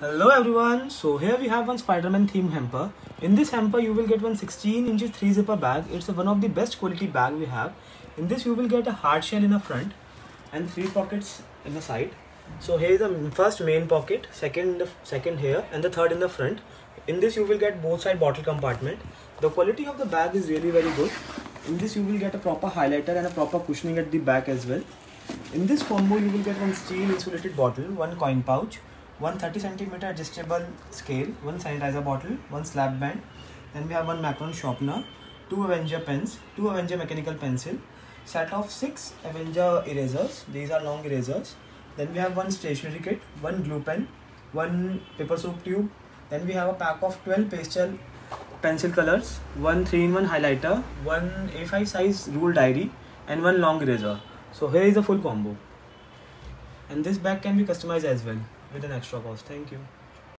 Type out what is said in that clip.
Hello everyone, so here we have one Spider-Man theme hamper. In this hamper you will get one 16 inches 3 zipper bag. It's one of the best quality bag we have. In this you will get a hard shell in the front and three pockets in the side. So here is the first main pocket, second second here and the third in the front. In this you will get both side bottle compartment. The quality of the bag is really very good. In this you will get a proper highlighter and a proper cushioning at the back as well. In this combo you will get one steel insulated bottle, one coin pouch, one 30 centimeter adjustable scale, one sanitizer bottle, one slap band. Then we have one Macron sharpener, two Avenger pens, two Avenger mechanical pencil, set of six Avenger erasers. These are long erasers. Then we have one stationery kit, one glue pen, one paper soap tube. Then we have a pack of 12 pastel pencil colors, one 3-in-1 highlighter, one A5 size rule diary, and one long eraser. So here is the full combo. And this bag can be customized as well with an extra cost. Thank you.